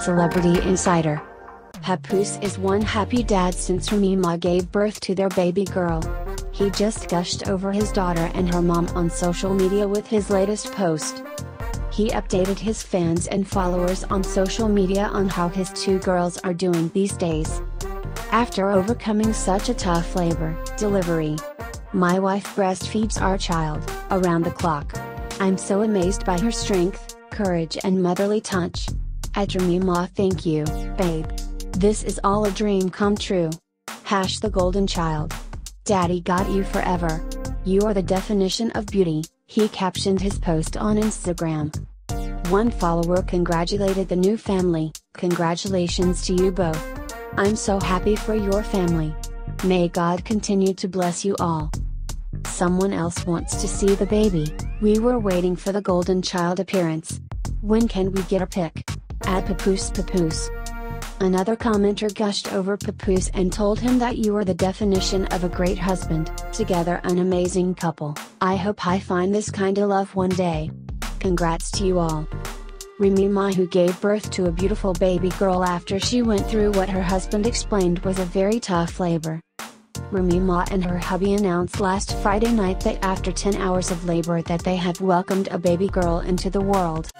Celebrity Insider. Papoose is one happy dad since Remy Ma gave birth to their baby girl. He just gushed over his daughter and her mom on social media with his latest post. He updated his fans and followers on social media on how his two girls are doing these days. After overcoming such a tough labor, delivery, my wife breastfeeds our child, around the clock. I'm so amazed by her strength, courage and motherly touch. At Ma thank you, babe. This is all a dream come true. Hash the golden child. Daddy got you forever. You are the definition of beauty, he captioned his post on Instagram. One follower congratulated the new family, congratulations to you both. I'm so happy for your family. May God continue to bless you all. Someone else wants to see the baby, we were waiting for the golden child appearance. When can we get a pic? At Papoose Papoose. Another commenter gushed over Papoose and told him that you are the definition of a great husband, together an amazing couple. I hope I find this kind of love one day. Congrats to you all. Remy Ma who gave birth to a beautiful baby girl after she went through what her husband explained was a very tough labor. Remy Ma and her hubby announced last Friday night that after 10 hours of labor that they have welcomed a baby girl into the world.